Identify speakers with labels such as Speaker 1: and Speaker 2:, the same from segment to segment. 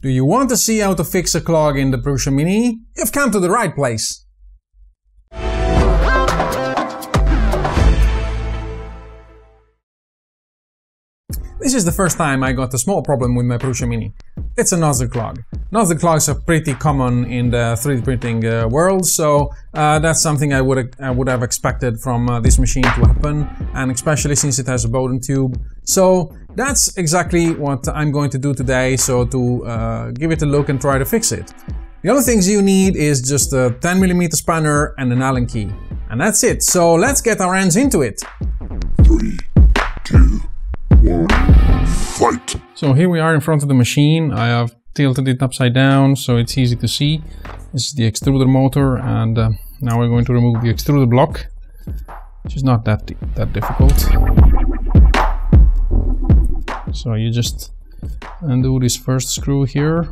Speaker 1: Do you want to see how to fix a clog in the Prusa Mini? You've come to the right place. This is the first time I got a small problem with my Prusa Mini. It's a nozzle clog. Nozzle clogs are pretty common in the 3D printing uh, world, so uh, that's something I would I would have expected from uh, this machine to happen, and especially since it has a Bowden tube. So that's exactly what I'm going to do today, so to uh, give it a look and try to fix it. The only things you need is just a 10mm spanner and an Allen key. And that's it, so let's get our hands into it.
Speaker 2: Three, two, Fight!
Speaker 1: So here we are in front of the machine. I have tilted it upside down so it's easy to see. This is the extruder motor and uh, now we're going to remove the extruder block, which is not that, that difficult. So you just undo this first screw here.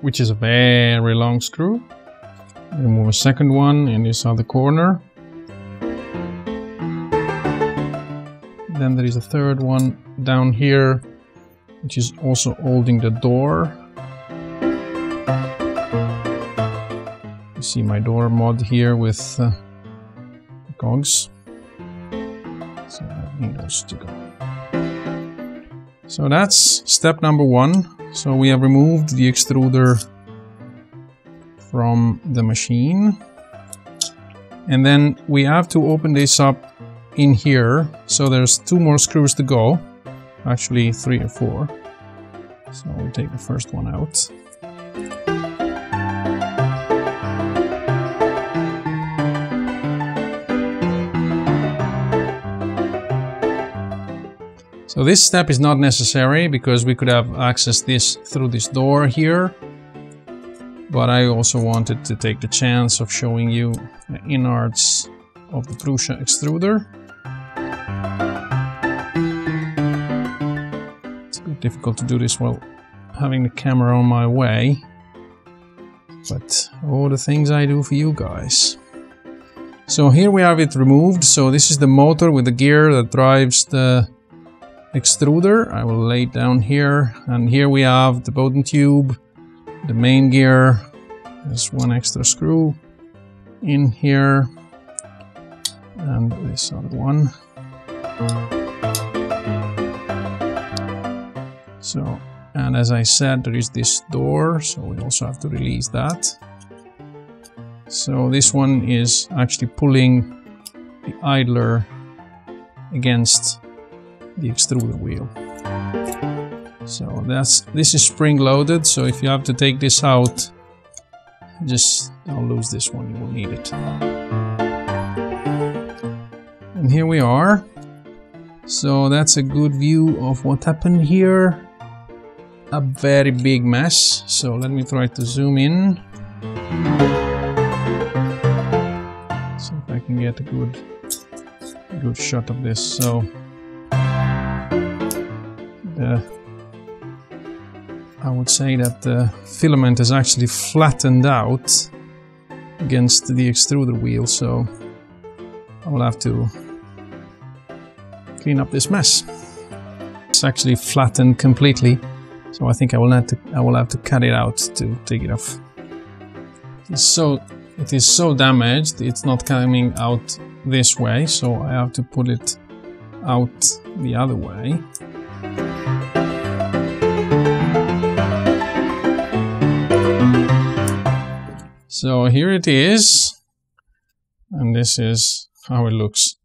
Speaker 1: Which is a very long screw. Remove a second one in this other corner. Then there is a third one down here, which is also holding the door. You see my door mod here with uh, cogs. So I need those to go. So that's step number one. So we have removed the extruder from the machine. And then we have to open this up in here. So there's two more screws to go. Actually, three or four. So we'll take the first one out. So this step is not necessary because we could have accessed this through this door here but I also wanted to take the chance of showing you the innards of the Prusa extruder. It's a bit difficult to do this while having the camera on my way, but all the things I do for you guys. So here we have it removed, so this is the motor with the gear that drives the extruder. I will lay it down here, and here we have the Bowden tube, the main gear. There's one extra screw in here and this other one. So, and as I said, there is this door, so we also have to release that. So this one is actually pulling the idler against the extruder wheel. So that's this is spring loaded, so if you have to take this out, just don't lose this one, you will need it. And here we are. So that's a good view of what happened here. A very big mess. So let me try to zoom in. See if I can get a good, good shot of this. So the I would say that the filament is actually flattened out against the extruder wheel, so I will have to clean up this mess. It's actually flattened completely, so I think I will have to I will have to cut it out to take it off. It's so it is so damaged, it's not coming out this way, so I have to put it out the other way. So here it is, and this is how it looks.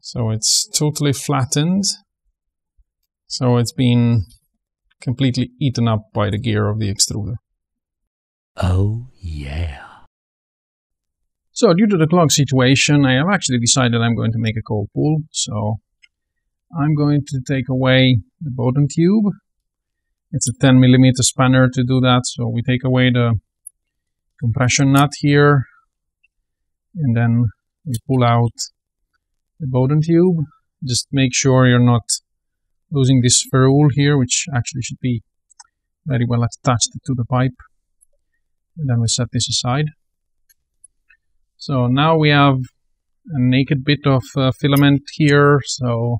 Speaker 1: So it's totally flattened. So it's been completely eaten up by the gear of the extruder.
Speaker 2: Oh yeah.
Speaker 1: So due to the clog situation, I have actually decided I'm going to make a cold pull. So I'm going to take away the Bowden tube. It's a 10 millimeter spanner to do that. So we take away the compression nut here and then we pull out the Bowden tube just make sure you're not losing this ferrule here which actually should be very well attached to the pipe and then we set this aside so now we have a naked bit of uh, filament here. So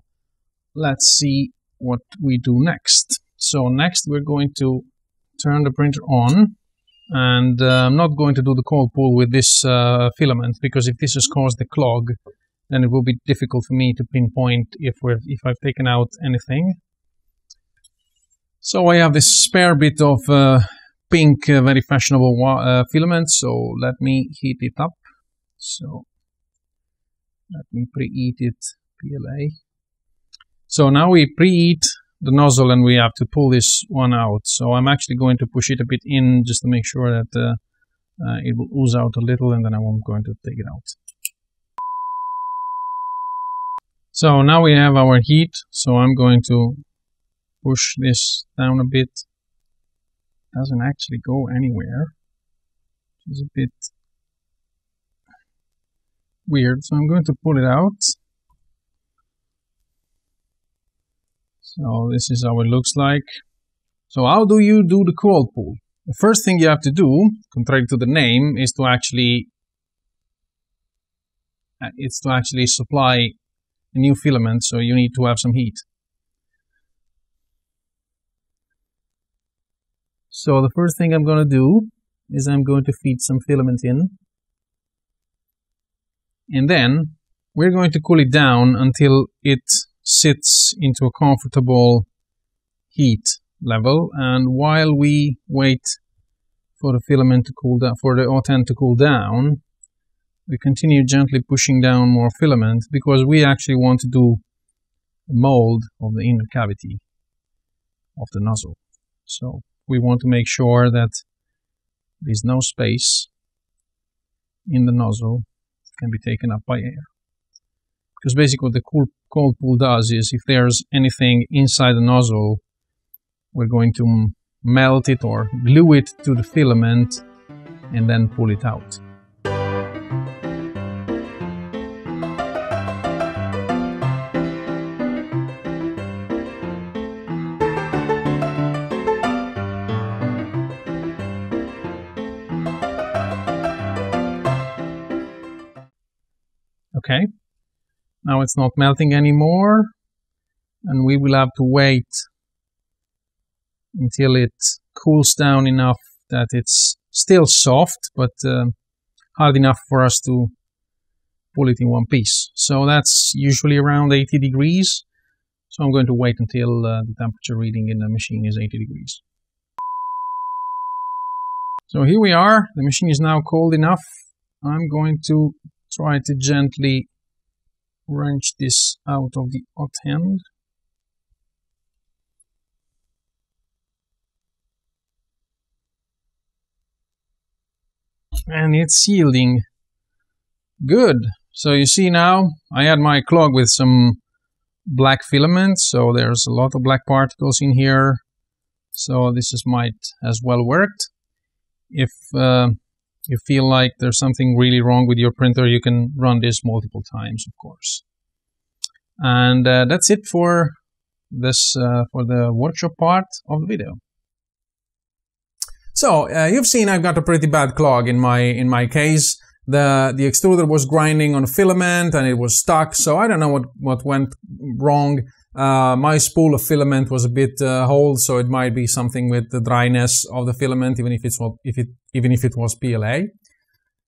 Speaker 1: let's see what we do next. So next we're going to turn the printer on and uh, I'm not going to do the cold pull with this uh, filament because if this has caused the clog then it will be difficult for me to pinpoint if we're if I've taken out anything. So I have this spare bit of uh, pink, uh, very fashionable uh, filament. So let me heat it up. So let me preheat it, PLA. So now we preheat the nozzle and we have to pull this one out. So I'm actually going to push it a bit in just to make sure that uh, uh, it will ooze out a little and then I'm going to take it out. So now we have our heat. So I'm going to push this down a bit. Doesn't actually go anywhere. Is a bit weird. So I'm going to pull it out. So this is how it looks like. So how do you do the cold pull? The first thing you have to do, contrary to the name, is to actually uh, it's to actually supply a new filament, so you need to have some heat. So the first thing I'm going to do is I'm going to feed some filament in. And then we're going to cool it down until it sits into a comfortable heat level. And while we wait for the filament to cool down, for the hot end to cool down, we continue gently pushing down more filament because we actually want to do a mold of the inner cavity of the nozzle. So we want to make sure that there is no space in the nozzle that can be taken up by air. Because basically what the cool, cold pull does is if there's anything inside the nozzle, we're going to melt it or glue it to the filament and then pull it out. Okay, now it's not melting anymore and we will have to wait until it cools down enough that it's still soft but uh, hard enough for us to pull it in one piece. So that's usually around 80 degrees. So I'm going to wait until uh, the temperature reading in the machine is 80 degrees. So here we are. The machine is now cold enough. I'm going to try to gently wrench this out of the hot end. And it's yielding good. So you see now, I had my clog with some black filament, so there's a lot of black particles in here. So this is might as well worked. If uh, you feel like there's something really wrong with your printer, you can run this multiple times, of course. And uh, that's it for this uh, for the workshop part of the video. So uh, you've seen I've got a pretty bad clog in my in my case. The the extruder was grinding on a filament and it was stuck. So I don't know what what went wrong. Uh, my spool of filament was a bit uh, old, so it might be something with the dryness of the filament, even if it's if it even if it was PLA.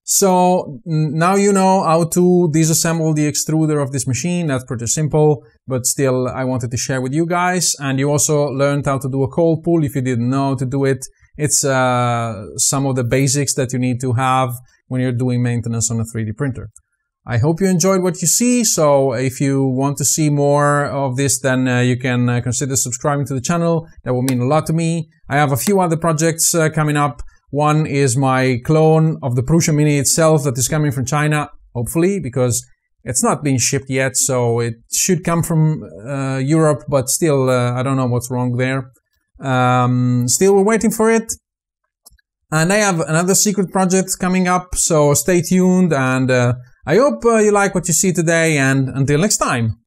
Speaker 1: So now you know how to disassemble the extruder of this machine. That's pretty simple, but still I wanted to share with you guys. And you also learned how to do a cold pull if you didn't know to do it. It's uh, some of the basics that you need to have when you're doing maintenance on a 3D printer. I hope you enjoyed what you see. So if you want to see more of this, then uh, you can uh, consider subscribing to the channel. That will mean a lot to me. I have a few other projects uh, coming up. One is my clone of the Prusa Mini itself that is coming from China, hopefully, because it's not been shipped yet. So it should come from uh, Europe, but still, uh, I don't know what's wrong there. Um, still, we're waiting for it. And I have another secret project coming up, so stay tuned and uh, I hope uh, you like what you see today and until next time.